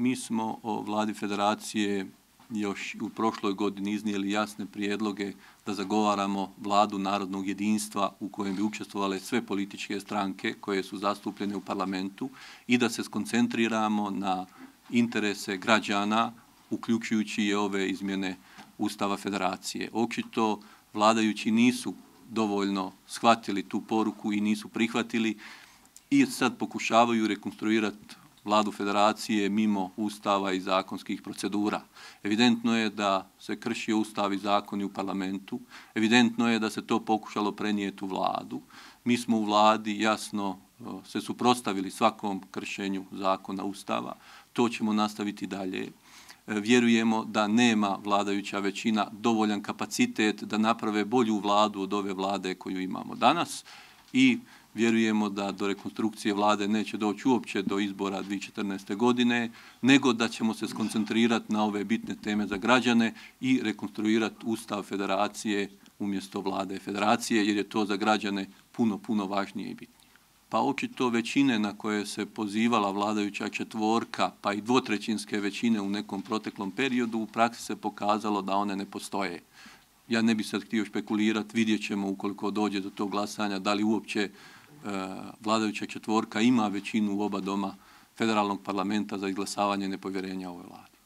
mi smo o vladi federacije još u prošloj godini iznijeli jasne prijedloge da zagovaramo vladu narodnog jedinstva u kojem bi učestvovale sve političke stranke koje su zastupljene u parlamentu i da se skoncentriramo na interese građana, uključujući i ove izmjene Ustava federacije. Očito vladajući nisu dovoljno shvatili tu poruku i nisu prihvatili i sad pokušavaju rekonstruirati vladu federacije mimo ustava i zakonskih procedura. Evidentno je da se kršio ustav i zakoni u parlamentu, evidentno je da se to pokušalo prenijeti u vladu. Mi smo u vladi jasno e, se suprostavili svakom kršenju zakona ustava, to ćemo nastaviti dalje. E, vjerujemo da nema vladajuća većina dovoljan kapacitet da naprave bolju vladu od ove vlade koju imamo danas i vjerujemo da do rekonstrukcije vlade neće doći uopće do izbora 2014. godine, nego da ćemo se skoncentrirati na ove bitne teme za građane i rekonstruirati ustav federacije umjesto vlade federacije, jer je to za građane puno, puno važnije i bitnije. Pa očito većine na koje se pozivala vladajuća četvorka, pa i dvotrećinske većine u nekom proteklom periodu, u praksi se pokazalo da one ne postoje. Ja ne bih sad htio špekulirati, vidjet ćemo ukoliko dođe do tog glasanja, da li uopće vladajuća četvorka ima većinu u oba doma federalnog parlamenta za izglasavanje nepovjerenja ove vlade.